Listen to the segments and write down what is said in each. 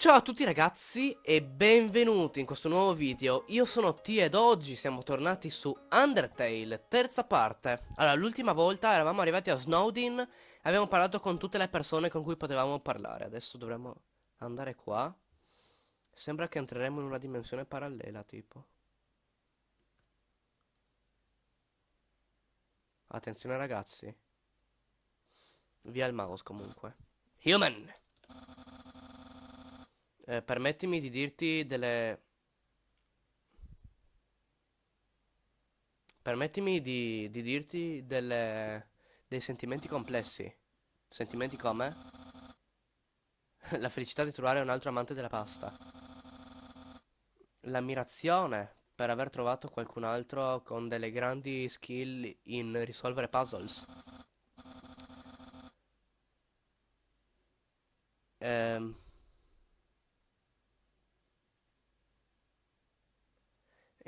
Ciao a tutti ragazzi e benvenuti in questo nuovo video, io sono T ed oggi siamo tornati su Undertale, terza parte. Allora, l'ultima volta eravamo arrivati a Snowdin e abbiamo parlato con tutte le persone con cui potevamo parlare. Adesso dovremmo andare qua. Sembra che entreremo in una dimensione parallela tipo. Attenzione ragazzi. Via il mouse comunque. Human eh, permettimi di dirti delle... Permettimi di, di dirti delle... dei sentimenti complessi. Sentimenti come? La felicità di trovare un altro amante della pasta. L'ammirazione per aver trovato qualcun altro con delle grandi skill in risolvere puzzles. Ehm...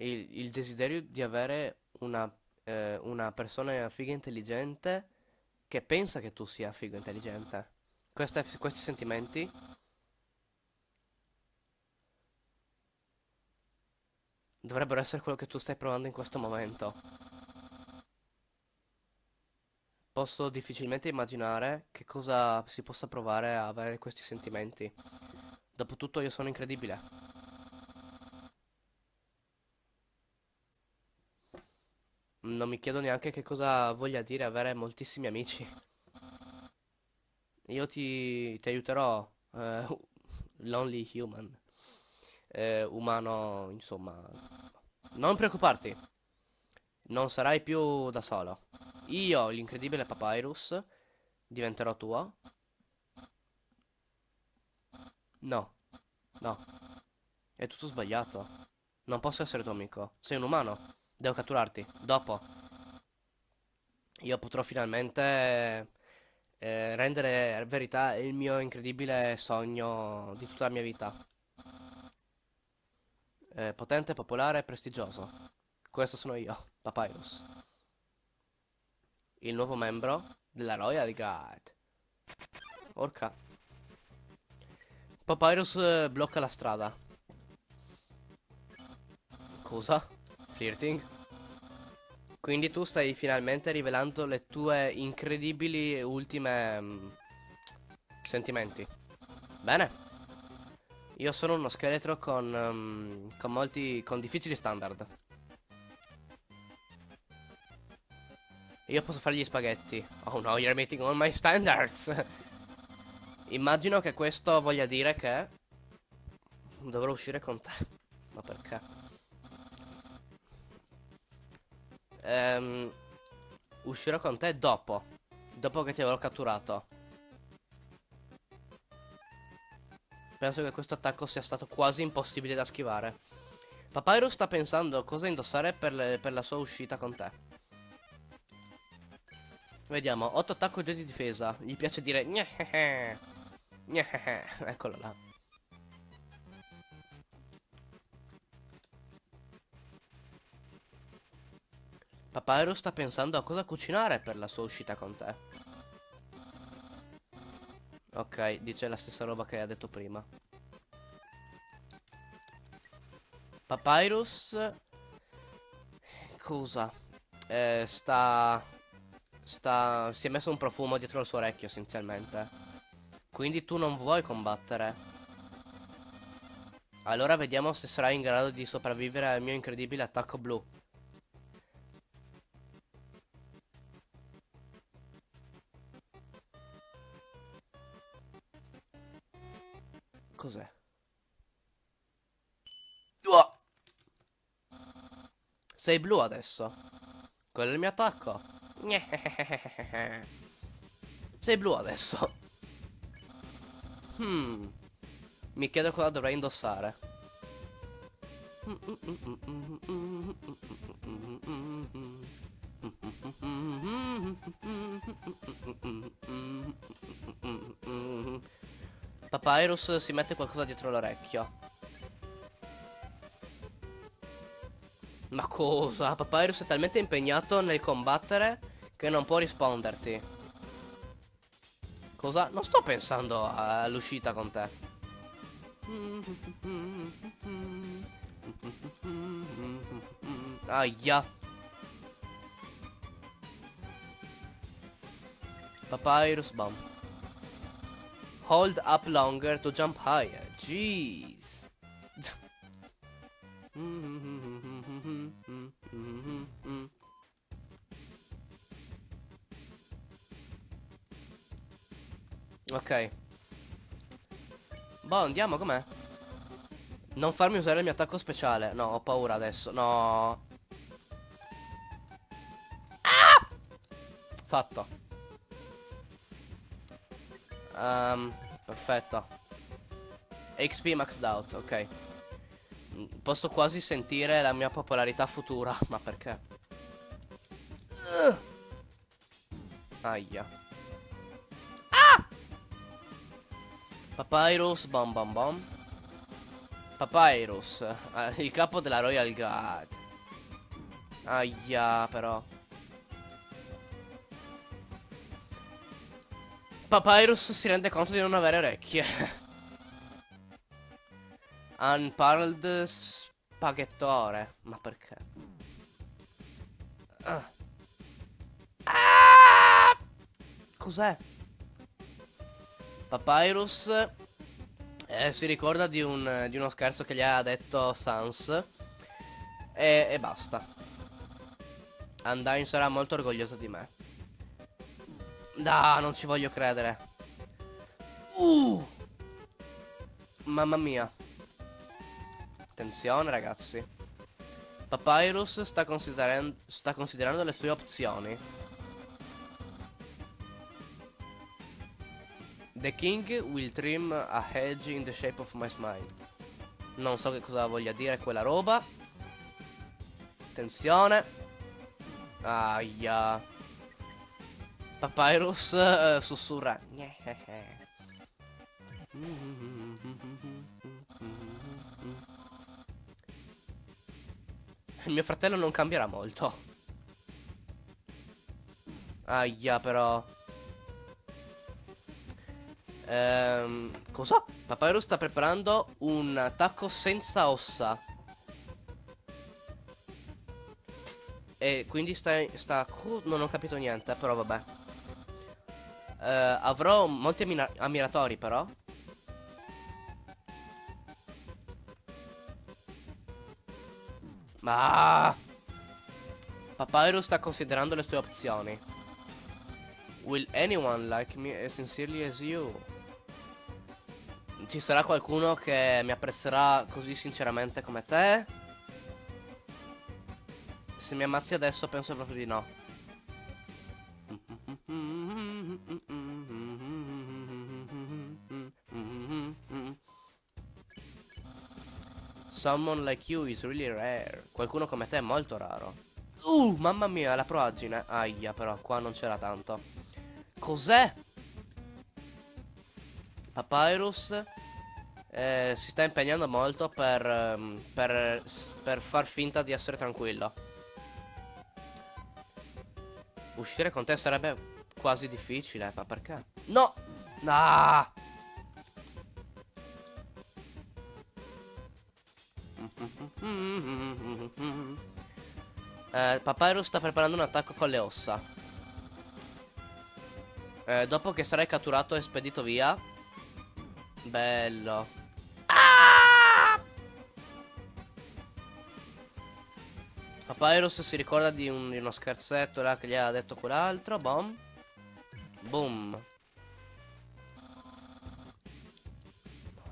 il, il desiderio di avere una, eh, una persona figa intelligente che pensa che tu sia figo intelligente. Queste, questi sentimenti dovrebbero essere quello che tu stai provando in questo momento. Posso difficilmente immaginare che cosa si possa provare a avere questi sentimenti. Dopotutto io sono incredibile. Non mi chiedo neanche che cosa voglia dire avere moltissimi amici. Io ti, ti aiuterò, eh, lonely human, eh, umano, insomma. Non preoccuparti, non sarai più da solo. Io, l'incredibile Papyrus, diventerò tuo. No, no, è tutto sbagliato. Non posso essere tuo amico, sei un umano. Devo catturarti. Dopo. Io potrò finalmente eh, rendere verità il mio incredibile sogno di tutta la mia vita. Eh, potente, popolare e prestigioso. Questo sono io, Papyrus. Il nuovo membro della Royal Guard. Orca. Papyrus eh, blocca la strada. Cosa? Flirting? Quindi tu stai finalmente rivelando le tue incredibili ultime um, sentimenti. Bene. Io sono uno scheletro con, um, con molti, con difficili standard. Io posso fare gli spaghetti. Oh no, you're meeting all my standards. Immagino che questo voglia dire che dovrò uscire con te. Ma perché? Ehm, uscirò con te dopo. Dopo che ti avrò catturato. Penso che questo attacco sia stato quasi impossibile da schivare. Papyrus sta pensando cosa indossare per, le, per la sua uscita con te. Vediamo, 8 attacco e 2 di difesa. Gli piace dire Gnehehe. Gnehehe. Eccolo là. Papyrus sta pensando a cosa cucinare per la sua uscita con te. Ok, dice la stessa roba che ha detto prima. Papyrus... Cosa? Eh, sta... Sta... Si è messo un profumo dietro il suo orecchio, essenzialmente. Quindi tu non vuoi combattere. Allora vediamo se sarai in grado di sopravvivere al mio incredibile attacco blu. Cos'è? Sei blu adesso. Quello è il mio attacco. Sei blu adesso. Hmm. Mi chiedo cosa dovrei indossare. Papyrus si mette qualcosa dietro l'orecchio. Ma cosa? Papyrus è talmente impegnato nel combattere che non può risponderti. Cosa? Non sto pensando all'uscita con te. Aia. Papyrus bomb. Hold up longer to jump higher. Jeez. ok. Boh, andiamo, com'è? Non farmi usare il mio attacco speciale. No, ho paura adesso. No. Ah! Fatto. Um, perfetto. XP maxed out, ok. Posso quasi sentire la mia popolarità futura. Ma perché? Uh. Aia. Ah! Papyrus, bom bom bom. Papyrus, eh, il capo della Royal Guard. Aia, però. Papyrus si rende conto di non avere orecchie. Unparled spaghettore. Ma perché? Ah. Ah! Cos'è? Papyrus eh, si ricorda di, un, di, uno scherzo che gli ha detto Sans. E, e basta. Undyne sarà molto orgoglioso di me. Da, non ci voglio credere. Uh! Mamma mia. Attenzione, ragazzi. Papyrus sta, consideran sta considerando le sue opzioni. The king will trim a hedge in the shape of my smile. Non so che cosa voglia dire quella roba. Attenzione. Aia. Papyrus uh, sussurra. Il mio fratello non cambierà molto. Aia, però. Ehm, cosa? Papyrus sta preparando un attacco senza ossa. E quindi sta... sta non ho capito niente, però vabbè. Uh, avrò molti ammiratori, però. Ma... Papyrus sta considerando le sue opzioni. Will anyone like me as sincerely as you? Ci sarà qualcuno che mi apprezzerà così sinceramente come te? Se mi ammazzi adesso penso proprio di no. Someone like you is really rare. Qualcuno come te è molto raro. Uh, mamma mia, la proagine. Aia, però, qua non c'era tanto. Cos'è? Papyrus eh, si sta impegnando molto per, um, per, per far finta di essere tranquillo. Uscire con te sarebbe quasi difficile, ma perché? No! Ah! Eh, Papyrus sta preparando un attacco con le ossa. Eh, dopo che sarai catturato e spedito via. Bello. Ah! Papyrus si ricorda di, un, di uno scherzetto là che gli ha detto quell'altro. Bom. Boom.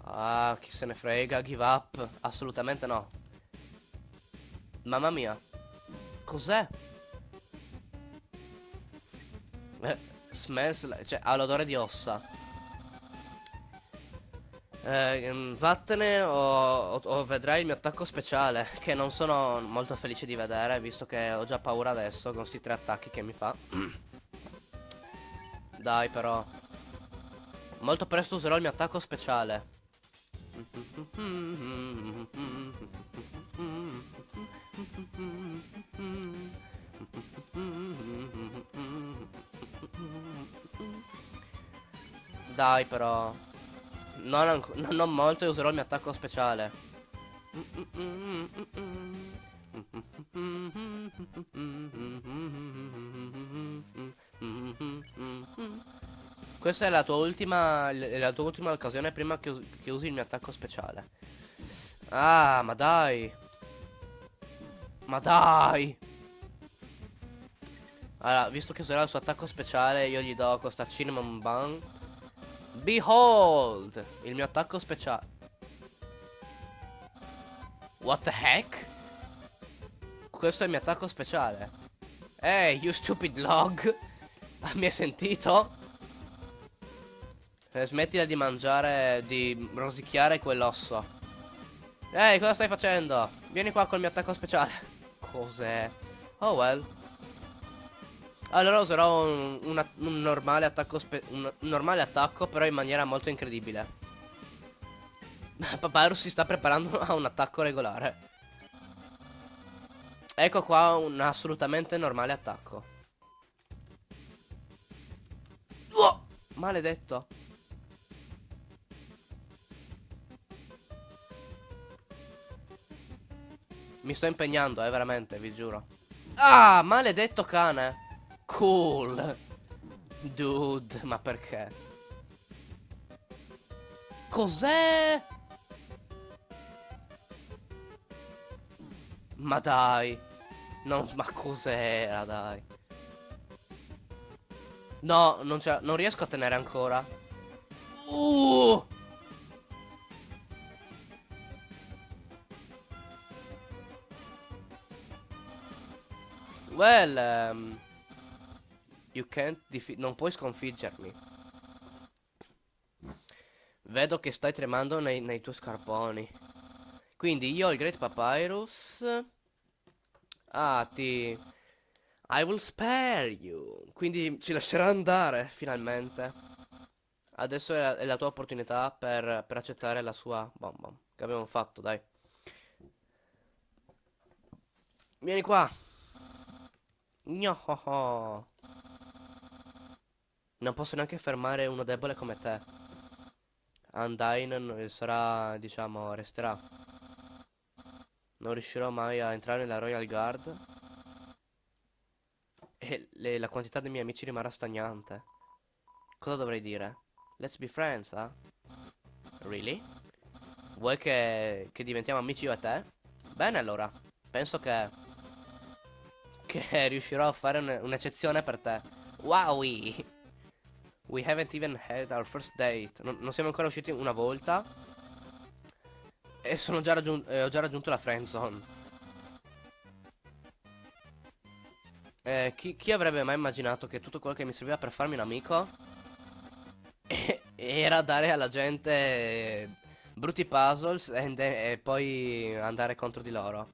Ah, chi se ne frega, give up. Assolutamente no. Mamma mia. Cos'è? Eh, smells, cioè ha l'odore di ossa. Eh, mm, vattene o, o, o, vedrai il mio attacco speciale Che non sono molto felice di vedere Visto che ho già paura adesso Con questi tre attacchi che mi fa Dai però Molto presto userò il mio attacco speciale Dai però Non, non molto e userò il mio attacco speciale. Questa è la tua ultima, la tua ultima occasione prima che, che usi il mio attacco speciale. Ah, ma dai. Ma dai. Allora, visto che userà il suo attacco speciale, io gli do questa Cinnamon Bun. Behold! Il mio attacco speciale. What the heck? Questo è il mio attacco speciale. Ehi, hey, you stupid log. Mi hai sentito? Eh, smettila di mangiare, di rosicchiare quell'osso. Ehi, cosa stai facendo? Vieni qua col mio attacco speciale. Cos'è? Oh well. Allora userò un, una, un normale attacco un, un normale attacco però in maniera molto incredibile. Papyrus si sta preparando a un attacco regolare. Ecco qua un assolutamente normale attacco. Oh! Maledetto. Mi sto impegnando, eh, veramente, vi giuro. Ah, maledetto cane. Cool. Dude, ma perché? Cos'è? Ma dai. No, ma cos'era, dai. No, non, non riesco a tenere ancora. Uh! Well, um, you can't non puoi sconfiggermi. Vedo che stai tremando nei, nei tuoi scarponi. Quindi io ho il Great Papyrus. Ah, ti... I will spare you. Quindi ci lascerà andare, finalmente. Adesso è la, è la tua opportunità per, per, accettare la sua bomba. Che abbiamo fatto, dai. Vieni qua. No. Non posso neanche fermare uno debole come te. Undyne sarà, diciamo, resterà. Non riuscirò mai a entrare nella Royal Guard. E le, la quantità dei miei amici rimarrà stagnante. Cosa dovrei dire? Let's be friends, eh? Really? Vuoi che, che diventiamo amici io e te? Bene allora. Penso che che riuscirò a fare un'eccezione per te. Wow! We haven't even had our first date. Non, non siamo ancora usciti una volta. E sono già eh, ho già raggiunto la friend zone. Eh, chi, chi, avrebbe mai immaginato che tutto quello che mi serviva per farmi un amico era dare alla gente brutti puzzles e, e poi andare contro di loro?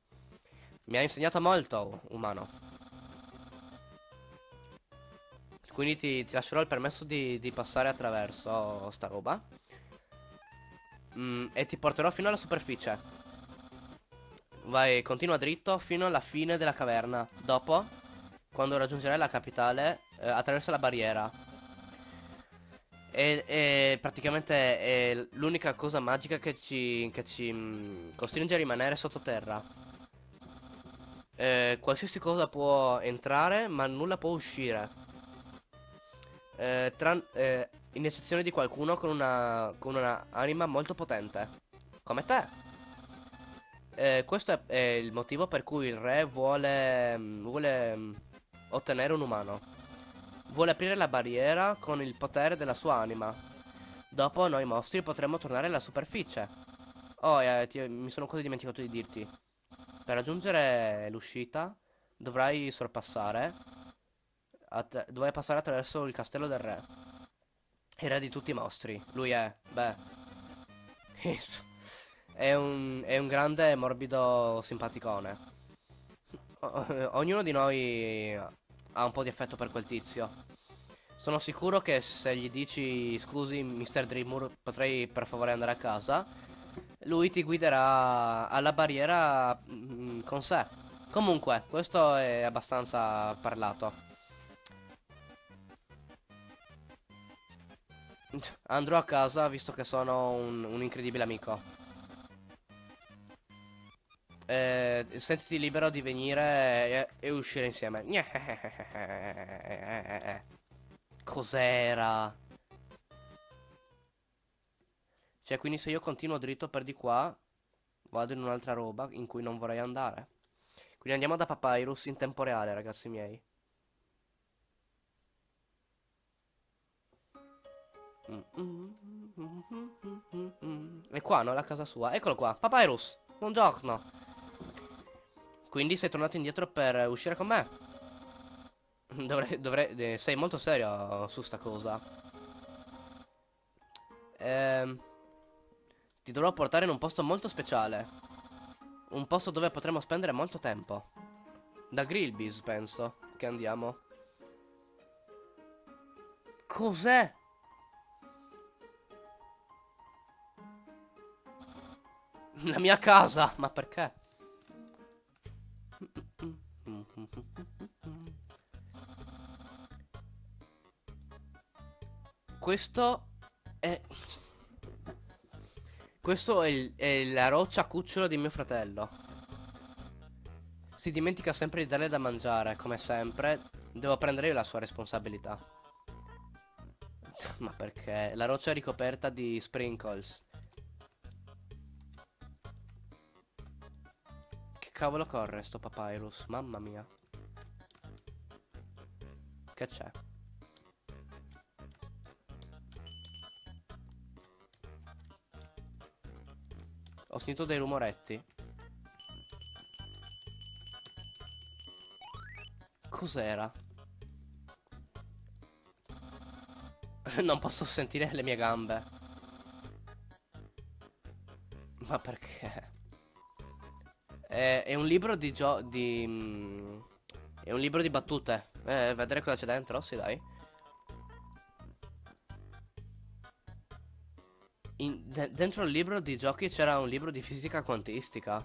Mi ha insegnato molto, umano. Quindi ti, ti lascerò il permesso di, di, passare attraverso sta roba. Mm, e ti porterò fino alla superficie. Vai, continua dritto fino alla fine della caverna. Dopo, quando raggiungerai la capitale, eh, attraversa la barriera. E, e praticamente è l'unica cosa magica che ci, che ci mm, costringe a rimanere sottoterra. Eh, qualsiasi cosa può entrare, ma nulla può uscire eh, tran- eh, in eccezione di qualcuno con una, con una anima molto potente, come te. Eh, questo è, è, il motivo per cui il re vuole, vuole mm, ottenere un umano. Vuole aprire la barriera con il potere della sua anima. Dopo noi mostri potremo tornare alla superficie. Oh, eh, ti, mi sono quasi dimenticato di dirti. Per raggiungere l'uscita dovrai sorpassare doveva passare attraverso il castello del re. Re di tutti i mostri. Lui è, beh. è, un, è un grande morbido simpaticone. ognuno di noi ha un po' di affetto per quel tizio. Sono sicuro che se gli dici scusi Mr. Dreamoor potrei per favore andare a casa, lui ti guiderà alla barriera mm, con sé. Comunque, questo è abbastanza parlato. Andrò a casa visto che sono un, un incredibile amico. Eh, sentiti libero di venire e, e uscire insieme. Cos'era? Cioè, quindi se io continuo dritto per di qua, vado in un'altra roba in cui non vorrei andare. Quindi andiamo da Papyrus in tempo reale, ragazzi miei. È qua, no? La casa sua. Eccolo qua. Papyrus, buongiorno. Quindi sei tornato indietro per uscire con me? Dovrei, dovrei, eh, sei molto serio su sta cosa. Ehm, ti dovrò portare in un posto molto speciale. Un posto dove potremo spendere molto tempo. Da Grillby's, penso, che andiamo. Cos'è? La mia casa, ma perché? Questo è... Questo è, il, è la roccia cucciola di mio fratello. Si dimentica sempre di darle da mangiare, come sempre. Devo prendere io la sua responsabilità. Ma perché? La roccia è ricoperta di sprinkles. Cavolo corre sto papyrus? Mamma mia. Che c'è? Ho sentito dei rumoretti. Cos'era? non posso sentire le mie gambe. Ma perché? È, è un libro di gio... di... Mm, è un libro di battute. Eh, vedere cosa c'è dentro, sì dai. In, de dentro il libro di giochi c'era un libro di fisica quantistica.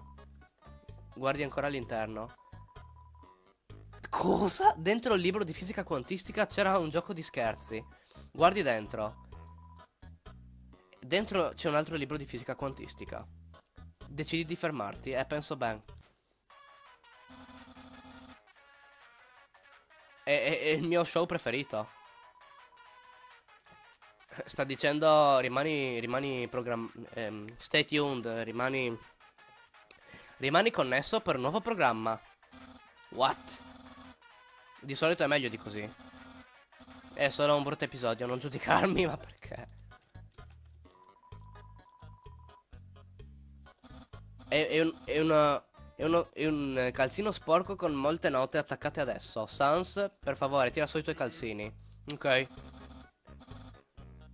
Guardi ancora all'interno. Cosa? Dentro il libro di fisica quantistica c'era un gioco di scherzi. Guardi dentro. Dentro c'è un altro libro di fisica quantistica. Decidi di fermarti, eh, penso ben. È, è, è il mio show preferito. Sta dicendo rimani, rimani. Ehm, stay tuned, rimani... Rimani connesso per un nuovo programma. What? Di solito è meglio di così. È solo un brutto episodio, non giudicarmi, ma perché? È, è, un, è, una, è, uno, è un calzino sporco con molte note attaccate adesso. Sans, per favore, tira su i tuoi calzini. Ok.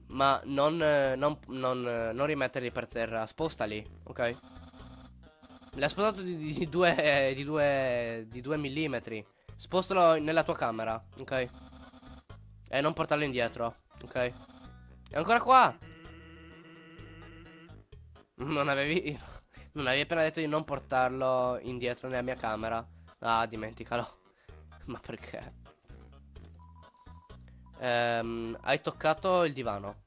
Ma non, non, non, non rimetterli per terra, spostali, ok? L'ha spostato di, di, due, di, due, di due millimetri. Spostalo nella tua camera, ok? E non portarlo indietro, ok? È ancora qua! Non avevi... Non avevi appena detto di non portarlo indietro nella mia camera? Ah, dimenticalo. Ma perché? Ehm, hai toccato il divano.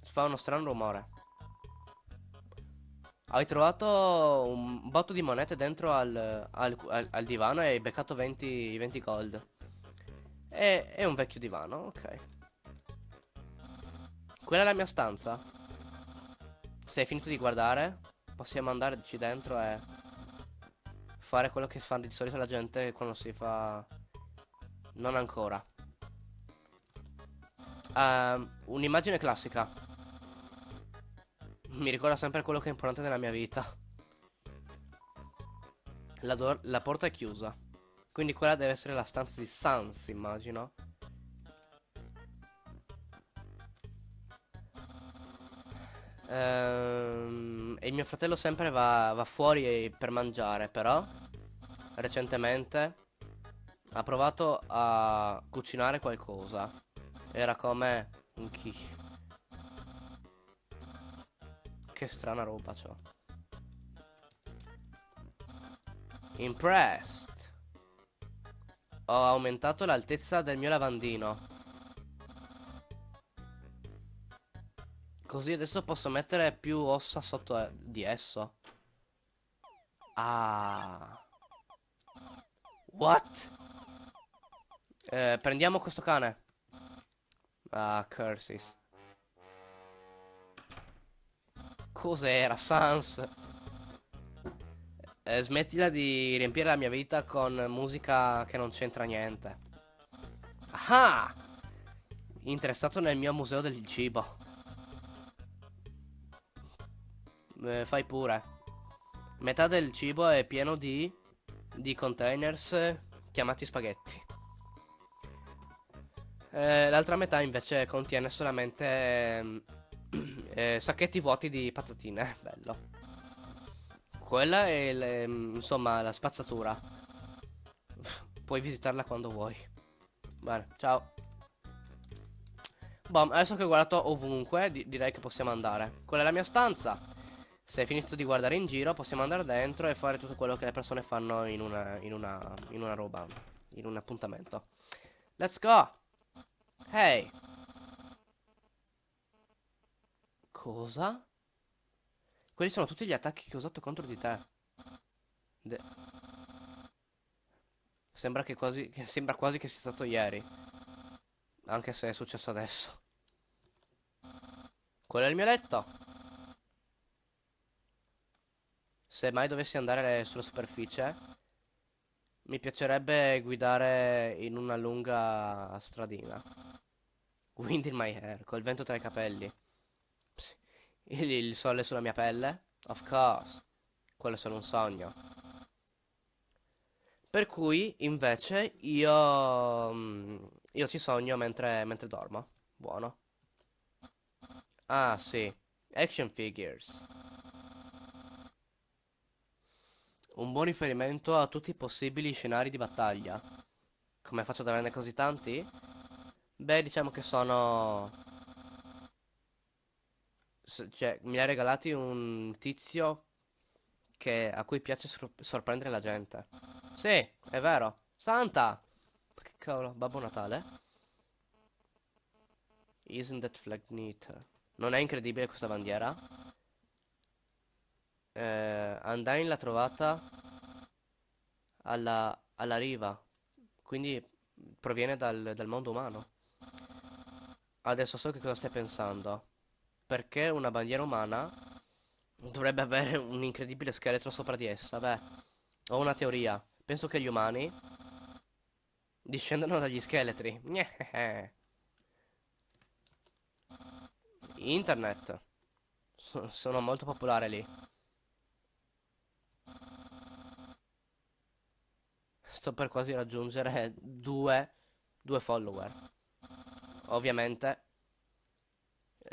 Fa uno strano rumore. Hai trovato un botto di monete dentro al, al, al, al divano e hai beccato 20, 20 gold. E, è un vecchio divano, ok. Quella è la mia stanza. Se hai finito di guardare, possiamo andarci dentro e fare quello che fa di solito la gente quando si fa... Non ancora. Uh, Un'immagine classica. Mi ricorda sempre quello che è importante nella mia vita. La, la porta è chiusa. Quindi quella deve essere la stanza di Sans, immagino. Ehm, e mio fratello sempre va, va fuori per mangiare, però recentemente ha provato a cucinare qualcosa. Era come un quiche. Che strana roba c'ho. Impressed. Ho aumentato l'altezza del mio lavandino. Così adesso posso mettere più ossa sotto eh, di esso. Ah. What? Eh, prendiamo questo cane. Ah, curses. Cos'era, Sans? Eh, smettila di riempire la mia vita con musica che non c'entra niente. Ah! Interessato nel mio museo del cibo. Eh, fai pure. Metà del cibo è pieno di... di containers chiamati spaghetti. Eh, l'altra metà invece contiene solamente eh, sacchetti vuoti di patatine. Bello. Quella è le, insomma la spazzatura. Puoi visitarla quando vuoi. Bene, ciao. Bom, adesso che ho guardato ovunque, di direi che possiamo andare. Quella è la mia stanza. Se hai finito di guardare in giro, possiamo andare dentro e fare tutto quello che le persone fanno in una, in una, in una roba, in un appuntamento. Let's go! Hey! Cosa? Quelli sono tutti gli attacchi che ho usato contro di te. De sembra che quasi, che sembra quasi che sia stato ieri. Anche se è successo adesso. Quello è il mio letto. Se mai dovessi andare sulla superficie, mi piacerebbe guidare in una lunga stradina. Wind in my hair, col vento tra i capelli. Il, il sole sulla mia pelle? Of course. Quello è solo un sogno. Per cui, invece, io... Mm, io ci sogno mentre, mentre dormo. Buono. Ah, sì. Action figures. Un buon riferimento a tutti i possibili scenari di battaglia. Come faccio ad averne così tanti? Beh, diciamo che sono cioè, mi ha regalati un tizio che, a cui piace sor sorprendere la gente. Sì, è vero. Santa! Che cavolo, Babbo Natale? Isn't that flag neat? Non è incredibile questa bandiera? Eh, Undyne l'ha trovata alla, alla riva. Quindi proviene dal, dal mondo umano. Adesso so che cosa stai pensando. Perché una bandiera umana dovrebbe avere un incredibile scheletro sopra di essa? Beh, ho una teoria. Penso che gli umani discendono dagli scheletri. Internet. sono molto popolare lì. Sto per quasi raggiungere due, due follower. Ovviamente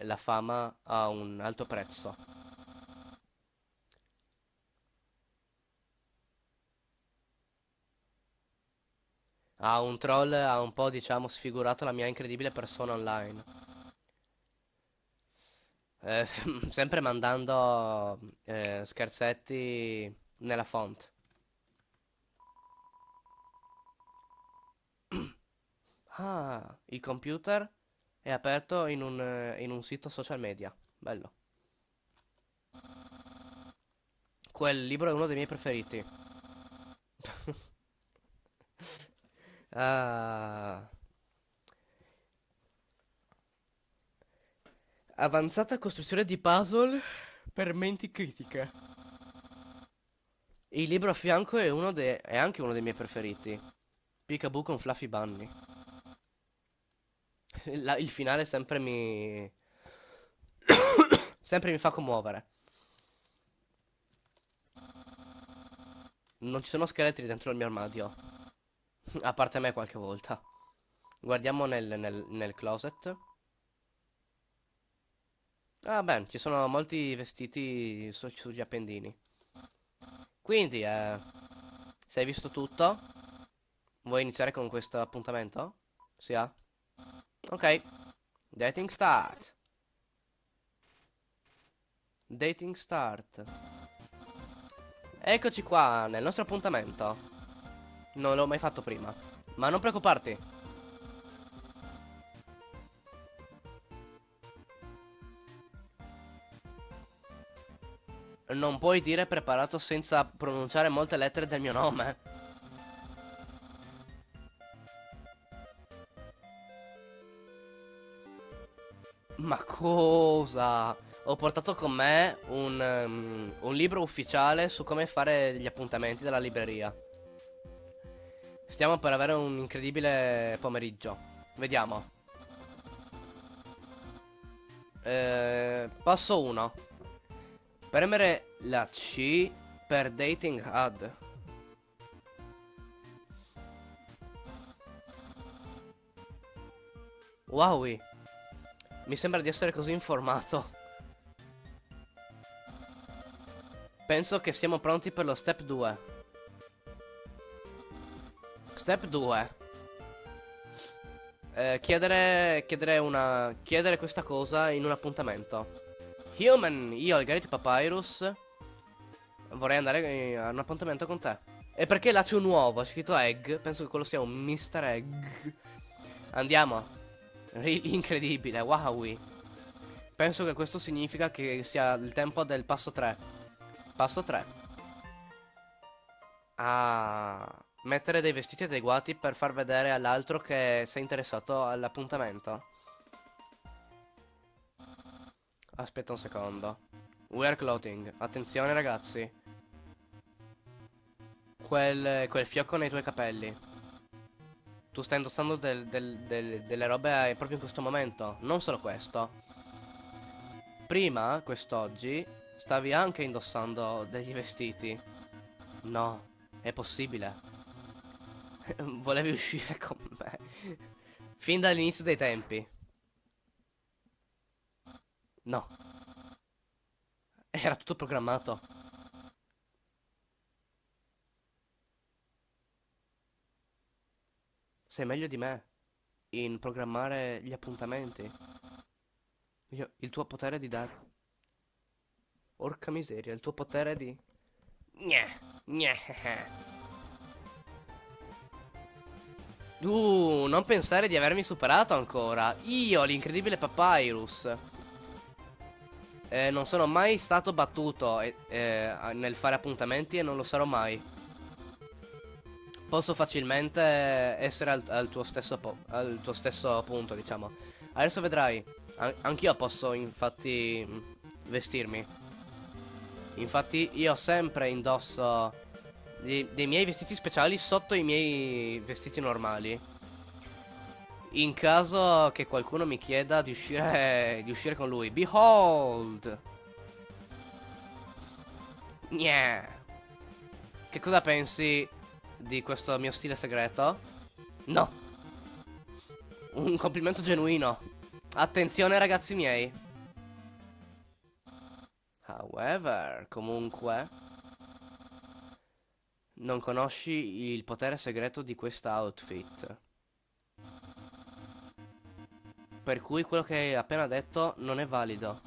la fama ha un alto prezzo. Ah, un troll ha un po', diciamo, sfigurato la mia incredibile persona online. Eh, sempre mandando eh, scherzetti nella font. Ah, il computer è aperto in un, eh, in un sito social media. Bello. Quel libro è uno dei miei preferiti. ah. Avanzata costruzione di puzzle per menti critiche. Il libro a fianco è, uno de è anche uno dei miei preferiti. Peekaboo con Fluffy Bunny la, il finale sempre mi... sempre mi fa commuovere. Non ci sono scheletri dentro il mio armadio. A parte me qualche volta. Guardiamo nel, nel, nel closet. Ah, beh, ci sono molti vestiti su, sugli appendini. Quindi, eh, se hai visto tutto, vuoi iniziare con questo appuntamento? Sì, ah? Ok. Dating start. Dating start. Eccoci qua, nel nostro appuntamento. Non l'ho mai fatto prima. Ma non preoccuparti. Non puoi dire preparato senza pronunciare molte lettere del mio nome. Ma cosa? Ho portato con me un, um, un libro ufficiale su come fare gli appuntamenti della libreria. Stiamo per avere un incredibile pomeriggio. Vediamo. Eh, passo 1. Premere la C per dating ad. Wow, mi sembra di essere così informato. Penso che siamo pronti per lo step 2. Step 2. Eh, chiedere, chiedere, una, chiedere questa cosa in un appuntamento. Human, io, Algariti Papyrus, vorrei andare a un appuntamento con te. E perché là c'è un uovo, c'è scritto egg, penso che quello sia un Mr. Egg. Andiamo. Incredibile, wow. Penso che questo significa che sia il tempo del passo 3. Passo 3. Ah... Mettere dei vestiti adeguati per far vedere all'altro che sei interessato all'appuntamento. Aspetta un secondo. Wear clothing. Attenzione ragazzi. Quel, quel fiocco nei tuoi capelli. Tu stai indossando del, del, del, delle robe proprio in questo momento. Non solo questo. Prima, quest'oggi, stavi anche indossando degli vestiti. No, è possibile. Volevi uscire con me. Fin dall'inizio dei tempi. No. Era tutto programmato. Sei meglio di me in programmare gli appuntamenti. Io, il tuo potere di dare... Orca miseria, il tuo potere di... Gneh, gneh. Uh, non pensare di avermi superato ancora. Io, l'incredibile Papyrus. Eh, non sono mai stato battuto eh, nel fare appuntamenti e non lo sarò mai. Posso facilmente essere al, al, tuo, stesso al tuo stesso punto, diciamo. Adesso vedrai. An anch'io posso, infatti, vestirmi. Infatti, io sempre indosso dei, dei miei vestiti speciali sotto i miei vestiti normali. In caso che qualcuno mi chieda di uscire, di uscire con lui. Behold! Yeah. Che cosa pensi di questo mio stile segreto? No. Un complimento genuino. Attenzione ragazzi miei. However, comunque... Non conosci il potere segreto di questa outfit. Per cui quello che hai appena detto non è valido.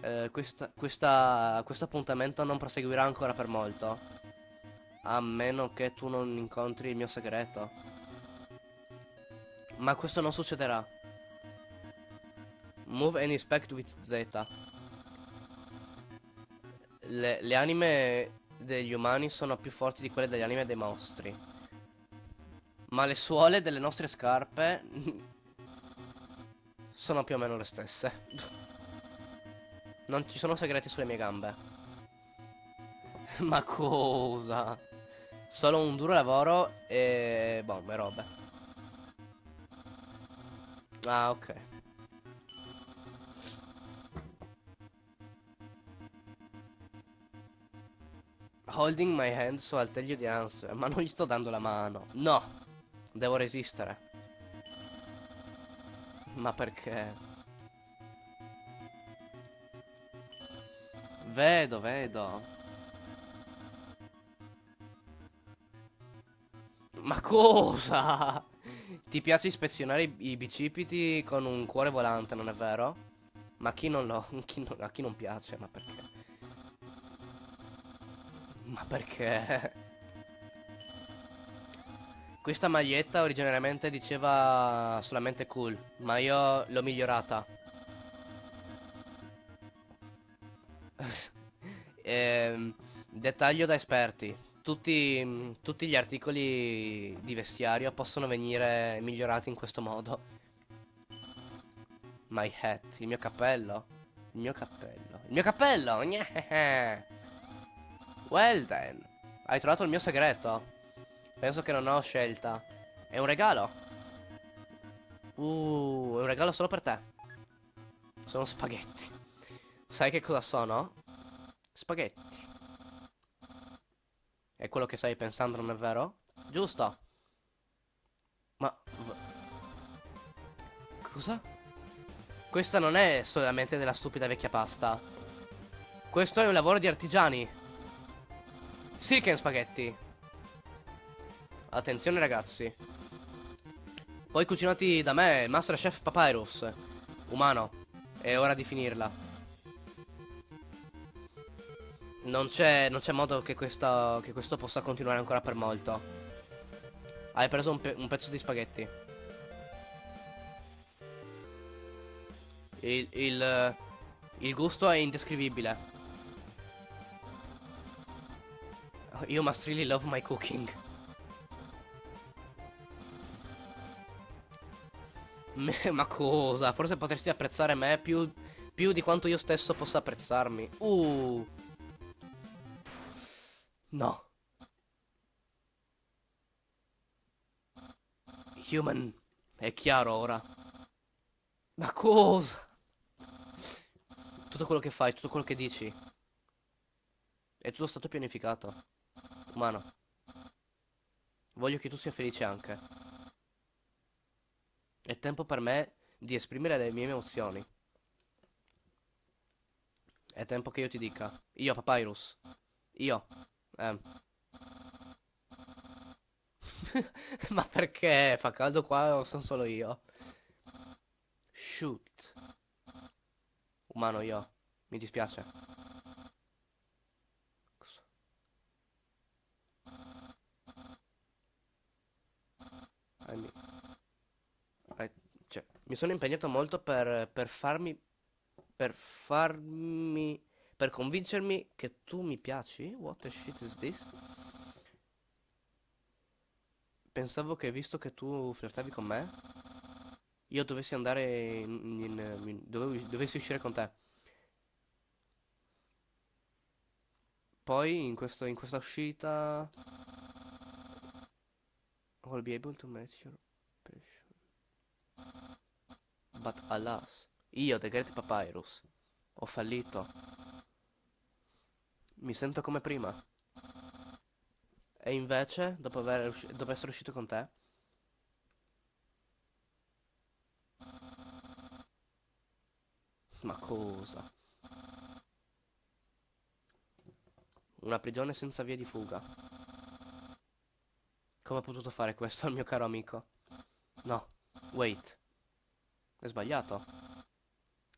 Eh, questa, questa, questo appuntamento non proseguirà ancora per molto. A meno che tu non incontri il mio segreto. Ma questo non succederà. Move and inspect with Z. Le, le anime degli umani sono più forti di quelle degli anime dei mostri. Ma le suole delle nostre scarpe sono più o meno le stesse. Non ci sono segreti sulle mie gambe. Ma cosa? Solo un duro lavoro e bombe, robe. Ah, ok. Holding my hand so tell you the answer. Ma non gli sto dando la mano. No. Devo resistere. Ma perché? Vedo, vedo. Ma cosa? Ti piace ispezionare i, bicipiti con un cuore volante, non è vero? Ma chi non lo... Chi non, a chi non piace? Ma perché? Ma perché? Questa maglietta originariamente diceva solamente cool, ma io l'ho migliorata. Ehm, dettaglio da esperti. Tutti, tutti gli articoli di vestiario possono venire migliorati in questo modo. My hat, il mio cappello. Il mio cappello. Il mio cappello! Gneh. Well then. Hai trovato il mio segreto? Penso che non ho scelta. È un regalo. Uh, è un regalo solo per te. Sono spaghetti. Sai che cosa sono? Spaghetti. È quello che stai pensando, non è vero? Giusto. Ma... Cosa? Questa non è solamente della stupida vecchia pasta. Questo è un lavoro di artigiani. Silken spaghetti. Attenzione ragazzi. Poi cucinati da me, Master Chef Papyrus. Umano. È ora di finirla. Non c'è, non c'è modo che, questa, che questo possa continuare ancora per molto. Hai preso un, pe un pezzo di spaghetti. Il, il, il gusto è indescrivibile. You must really love my cooking. Ma cosa? Forse potresti apprezzare me più, più di quanto io stesso possa apprezzarmi. Uh. No. Human. È chiaro ora. Ma cosa? Tutto quello che fai, tutto quello che dici. È tutto stato pianificato. Umano. Voglio che tu sia felice anche. È tempo per me di esprimere le mie emozioni. È tempo che io ti dica. Io, Papyrus. Io. Eh. Ma perché? Fa caldo qua o sono solo io? Shoot. Umano io. Mi dispiace. Cioè, mi sono impegnato molto per, per farmi... Per farmi... Per convincermi che tu mi piaci? What the shit is this? Pensavo che visto che tu flirtavi con me, io dovessi andare in... in, in dovevo, dovessi uscire con te. Poi in, questo, in questa uscita... Will be able to match your passion. But alas, io, The Great Papyrus, ho fallito. Mi sento come prima. E invece, dopo, dopo essere uscito con te... Ma cosa? Una prigione senza via di fuga. Come ho potuto fare questo al mio caro amico? No, wait. È sbagliato.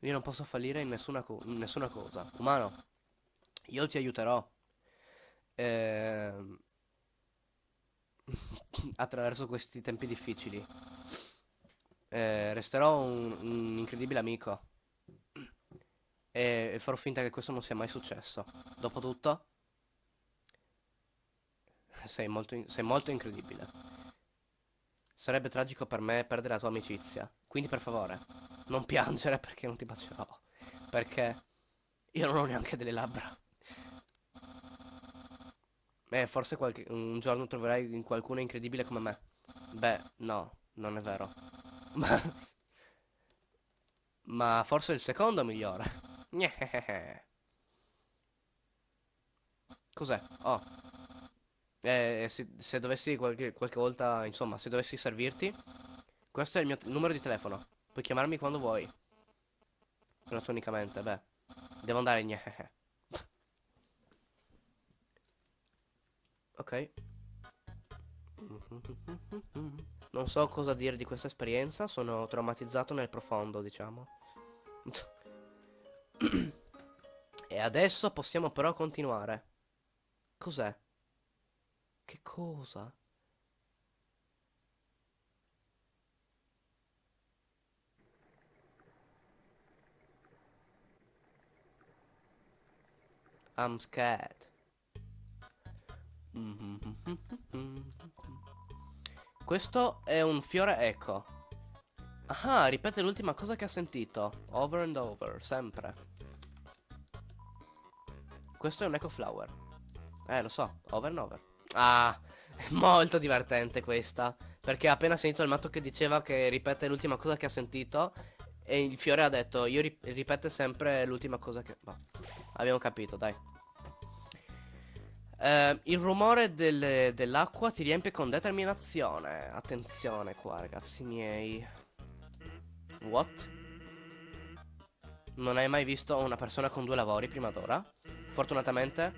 Io non posso fallire in nessuna, in nessuna cosa. Umano. Io ti aiuterò. Eh... attraverso questi tempi difficili. Eh, resterò un, un, incredibile amico. E, e farò finta che questo non sia mai successo. Dopotutto, sei molto, sei molto incredibile. Sarebbe tragico per me perdere la tua amicizia. Quindi per favore, non piangere perché non ti bacerò. Perché io non ho neanche delle labbra. Eh, forse qualche, un giorno troverai qualcuno incredibile come me. Beh, no, non è vero. Ma, ma forse il secondo migliore. Cos'è? Oh. Eh, se, se dovessi qualche, qualche volta, insomma, se dovessi servirti, questo è il mio numero di telefono. Puoi chiamarmi quando vuoi. Platonicamente, beh. Devo andare, gneh. Ok. Non so cosa dire di questa esperienza, sono traumatizzato nel profondo, diciamo. e adesso possiamo però continuare. Cos'è? Che cosa? I'm scared. Questo è un fiore eco. Ah, ripete l'ultima cosa che ha sentito. Over and over, sempre. Questo è un eco flower. Eh, lo so, over and over. Ah, è molto divertente questa. Perché ha appena sentito il matto che diceva che ripete l'ultima cosa che ha sentito. E il fiore ha detto, io rip ripete sempre l'ultima cosa che... Bah, abbiamo capito, dai. Uh, il rumore del, dell'acqua ti riempie con determinazione. Attenzione qua, ragazzi miei. What? Non hai mai visto una persona con due lavori prima d'ora? Fortunatamente,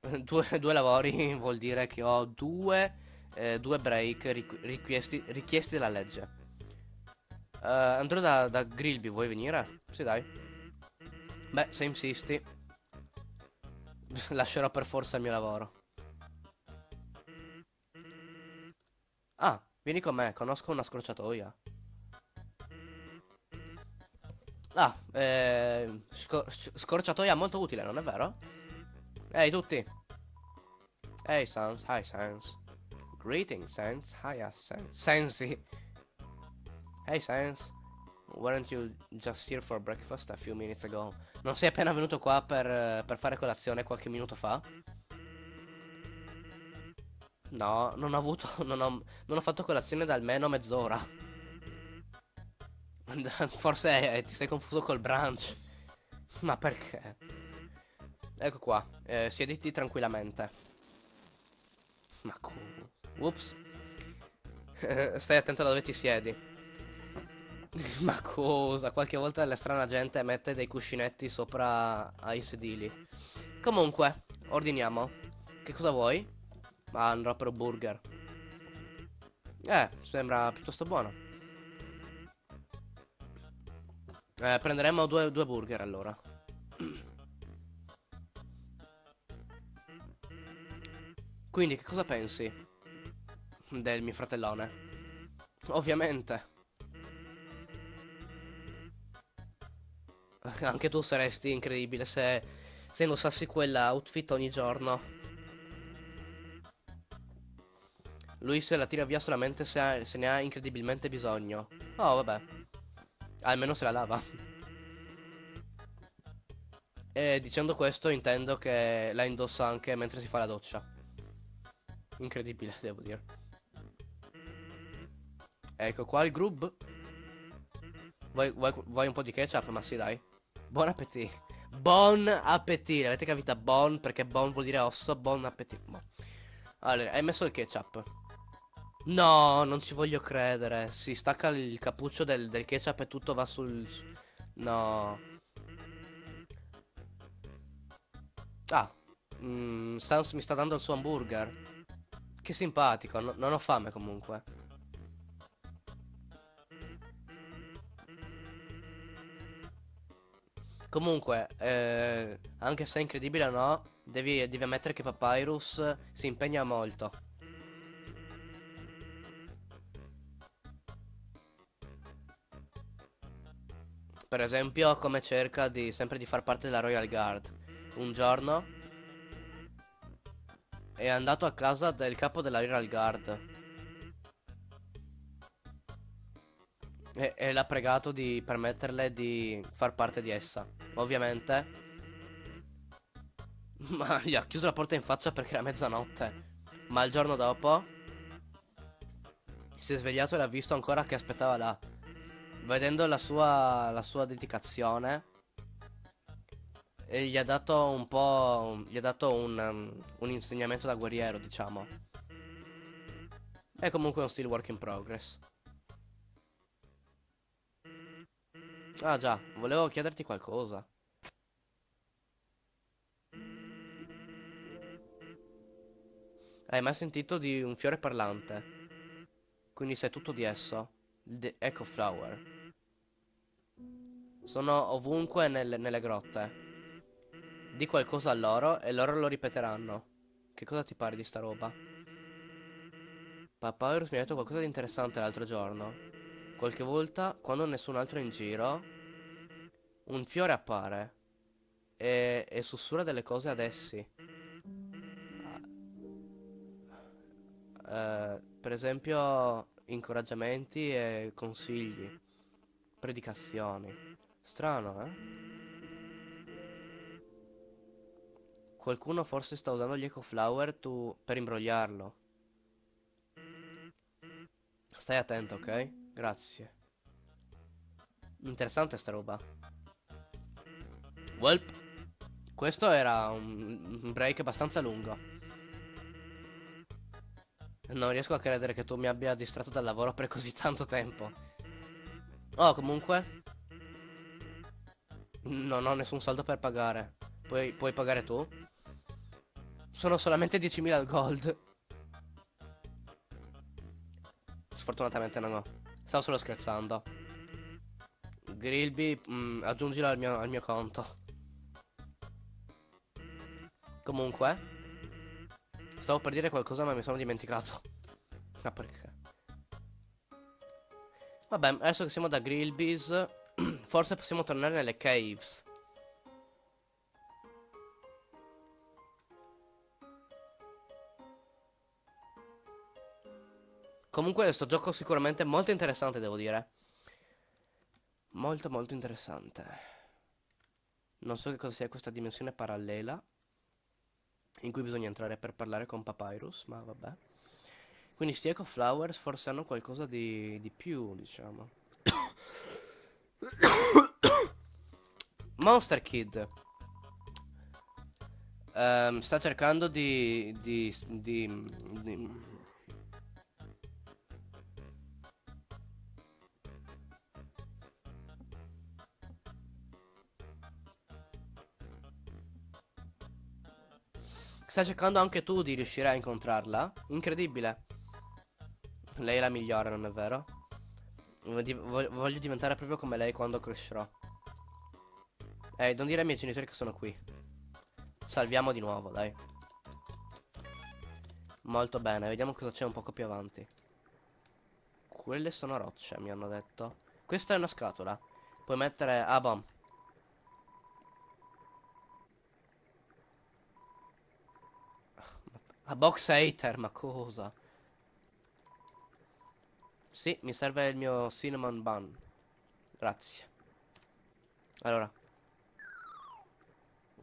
due, due, lavori vuol dire che ho due, eh, due break richiesti, richiesti dalla legge. Uh, andrò da, da Grillby, vuoi venire? Sì, dai. Beh, se insisti. Lascerò per forza il mio lavoro. Ah, vieni con me, conosco una scorciatoia. Ah, eh, scor scorciatoia molto utile, non è vero? Ehi tutti. Ehi Sans, hi Sans. Greetings Sans, hi Sans. Sensi. Hey Sans. Weren't you just here for breakfast a few minutes ago? Non sei appena venuto qua per, per fare colazione qualche minuto fa? No, non ho avuto. Non ho, non ho fatto colazione da almeno mezz'ora. Forse eh, ti sei confuso col brunch. Ma perché? Ecco qua. Eh, siediti tranquillamente. Ma come? Ups. Stai attento da dove ti siedi. Ma cosa? Qualche volta la strana gente mette dei cuscinetti sopra ai sedili. Comunque, ordiniamo. Che cosa vuoi? Ma per un burger. Eh, sembra piuttosto buono. Eh, prenderemo due, due burger allora. Quindi, che cosa pensi? Del mio fratellone? Ovviamente. Anche tu saresti incredibile se, se indossassi quell'outfit ogni giorno. Lui se la tira via solamente se, ha, se ne ha incredibilmente bisogno. Oh, vabbè. Almeno se la lava. E dicendo questo intendo che la indossa anche mentre si fa la doccia. Incredibile, devo dire. Ecco qua il grub. Vuoi, vuoi, vuoi un po' di ketchup? Ma sì, dai. Buon appetito. Bon appetito. Avete capito? Bon perché bon vuol dire osso. Buon appetito. Bon. Allora, hai messo il ketchup. No, non ci voglio credere. Si stacca il cappuccio del, del ketchup e tutto va sul... No. Ah. Mm, Sans mi sta dando il suo hamburger. Che simpatico. No, non ho fame comunque. Comunque, eh, anche se è incredibile o no, devi, devi ammettere che Papyrus si impegna molto. Per esempio, come cerca di, sempre di far parte della Royal Guard. Un giorno è andato a casa del capo della Royal Guard E, e l'ha pregato di permetterle di far parte di essa. Ovviamente. Ma gli ha chiuso la porta in faccia perché era mezzanotte. Ma il giorno dopo. Si è svegliato e l'ha visto ancora che aspettava là. Vedendo la sua, la sua dedicazione. Gli ha dato un po'. Gli ha dato un, um, un insegnamento da guerriero, diciamo. È comunque uno still work in progress. Ah già, volevo chiederti qualcosa. Hai mai sentito di un fiore parlante? Quindi sai tutto di esso? The Echo Flower. Sono ovunque nel, nelle grotte. Di qualcosa a loro e loro lo ripeteranno. Che cosa ti pare di sta roba? Papyrus mi ha detto qualcosa di interessante l'altro giorno. Qualche volta, quando nessun altro è in giro, un fiore appare. e, e sussurra delle cose ad essi. Eh, per esempio, incoraggiamenti e consigli, predicazioni. Strano, eh? Qualcuno forse sta usando gli Eco Flower tu per imbrogliarlo. Stai attento, ok? Grazie. Interessante sta roba. Welp. Questo era un break abbastanza lungo. Non riesco a credere che tu mi abbia distratto dal lavoro per così tanto tempo. Oh, comunque. Non ho nessun soldo per pagare. Puoi, puoi pagare tu? Sono solamente 10.000 gold. Sfortunatamente non ho. Stavo solo scherzando. Grillby, mm, aggiungilo al mio, al mio conto. Comunque. Stavo per dire qualcosa ma mi sono dimenticato. Ma perché? Vabbè, adesso che siamo da Grillby's, forse possiamo tornare nelle caves. Comunque questo gioco sicuramente molto interessante, devo dire. Molto molto interessante. Non so che cosa sia questa dimensione parallela. In cui bisogna entrare per parlare con Papyrus, ma vabbè. Quindi sti Eco Flowers forse hanno qualcosa di, di più, diciamo. Monster Kid. Um, sta cercando di, di, di, Stai cercando anche tu di riuscire a incontrarla? Incredibile. Lei è la migliore, non è vero? Voglio diventare proprio come lei quando crescerò. Ehi, non dire ai miei genitori che sono qui. Salviamo di nuovo, dai. Molto bene, vediamo cosa c'è un poco più avanti. Quelle sono rocce, mi hanno detto. Questa è una scatola. Puoi mettere... Ah, bom. A box hater, ma cosa? Sì, mi serve il mio cinnamon bun. Grazie. Allora.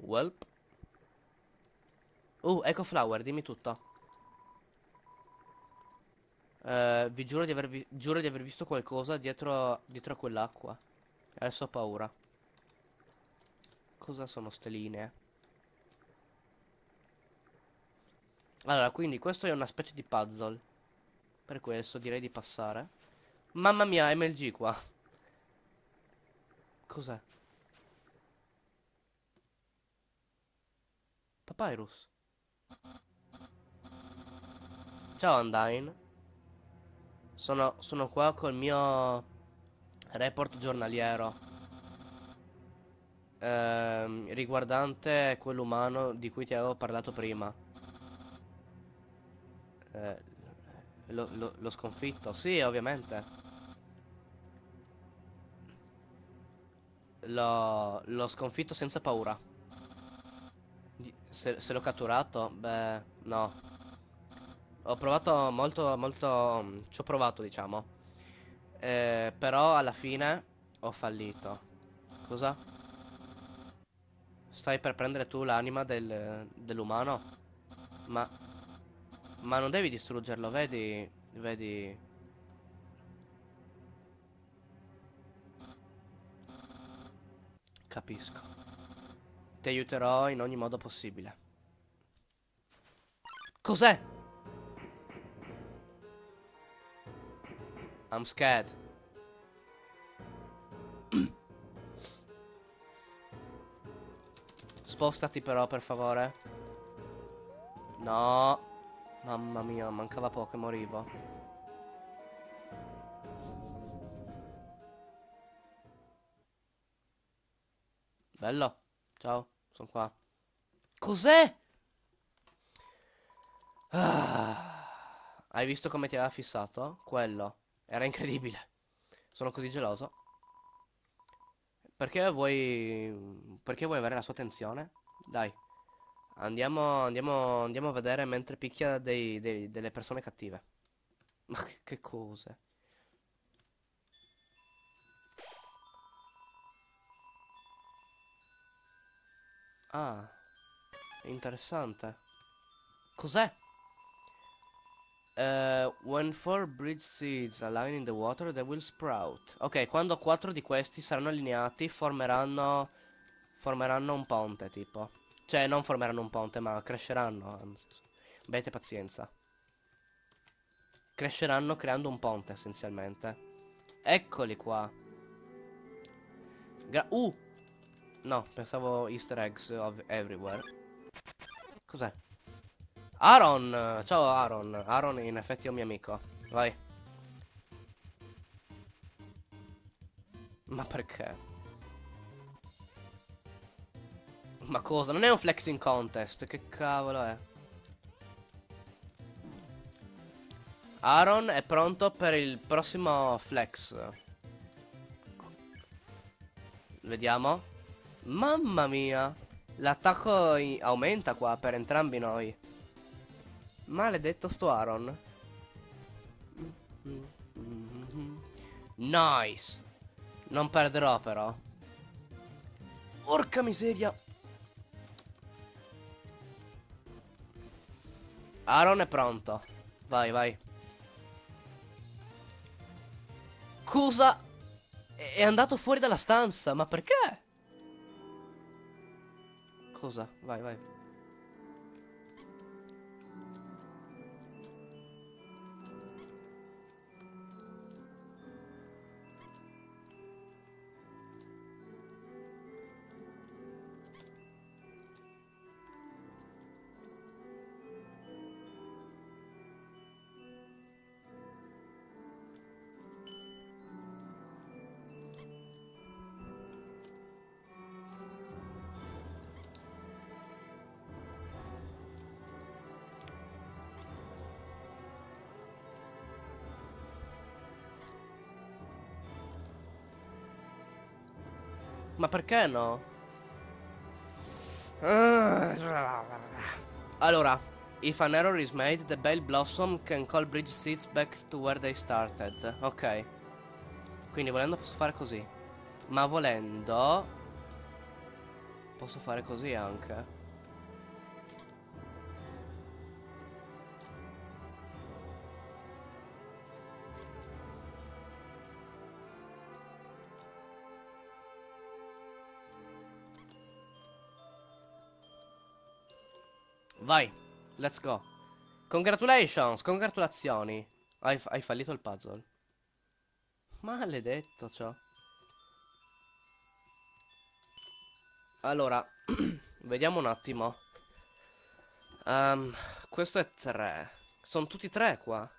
Welp. Uh, Eco Flower, dimmi tutto. Uh, vi giuro di, aver giuro di aver visto qualcosa dietro, dietro a quell'acqua. Adesso ho paura. Cosa sono ste linee? Allora, quindi questo è una specie di puzzle. Per questo direi di passare. Mamma mia, MLG qua. Cos'è? Papyrus. Ciao Undyne. Sono, sono qua col mio report giornaliero. Ehm, riguardante quell'umano di cui ti avevo parlato prima. Eh, lo, lo, lo sconfitto, sì, ovviamente. L'ho sconfitto senza paura. Se, se l'ho catturato, beh, no. Ho provato molto, molto... Mm, ci ho provato, diciamo. Eh, però alla fine ho fallito. Cosa? Stai per prendere tu l'anima del, dell'umano? Ma ma non devi distruggerlo, vedi? Vedi? Capisco. Ti aiuterò in ogni modo possibile. Cos'è? I'm scared. Spostati però, per favore. No. Mamma mia, mancava poco e morivo. Bello. Ciao, sono qua. Cos'è? Ah, hai visto come ti aveva fissato? Quello. Era incredibile. Sono così geloso. Perché vuoi... Perché vuoi avere la sua attenzione? Dai. Andiamo, andiamo, andiamo a vedere mentre picchia dei, dei, delle persone cattive. Ma che, che cose. Ah, interessante. Cos'è? Uh, when four bridge seeds align in the water, they will sprout. Ok, quando quattro di questi saranno allineati, formeranno. Formeranno un ponte, tipo. Cioè, non formeranno un ponte, ma cresceranno. Avete pazienza. Cresceranno creando un ponte, essenzialmente. Eccoli qua. Gra uh! No, pensavo easter eggs everywhere. Cos'è? Aaron! Ciao Aaron. Aaron in effetti è un mio amico. Vai. Ma perché? Ma cosa? Non è un flexing contest. Che cavolo è? Aaron è pronto per il prossimo flex. Vediamo. Mamma mia. L'attacco aumenta qua per entrambi noi. Maledetto sto Aaron. Nice. Non perderò però. Porca miseria. Aaron è pronto. Vai, vai. Cosa? È andato fuori dalla stanza, ma perché? Cosa? Vai, vai. Ma perché no? Allora, if an error is made, the Bale Blossom can call bridge seeds back to where they started. Ok. Quindi volendo posso fare così. Ma volendo... Posso fare così anche. Vai, let's go. Congratulations, congratulazioni. Hai, hai fallito il puzzle. Maledetto ciò. Allora, vediamo un attimo. Um, questo è 3. Sono tutti 3 qua.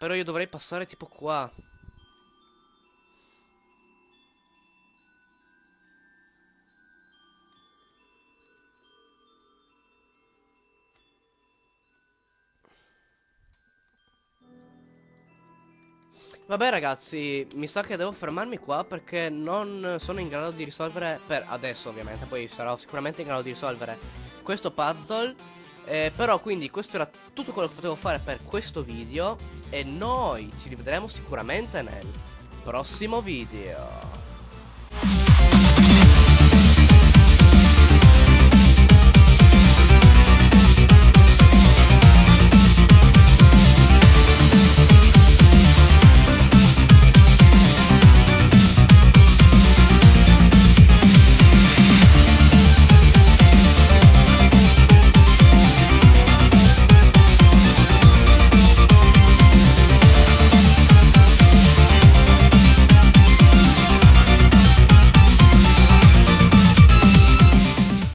Però io dovrei passare tipo qua. Vabbè ragazzi, mi sa che devo fermarmi qua perché non sono in grado di risolvere, per adesso ovviamente, poi sarò sicuramente in grado di risolvere questo puzzle. Eh, però quindi questo era tutto quello che potevo fare per questo video e noi ci rivedremo sicuramente nel prossimo video.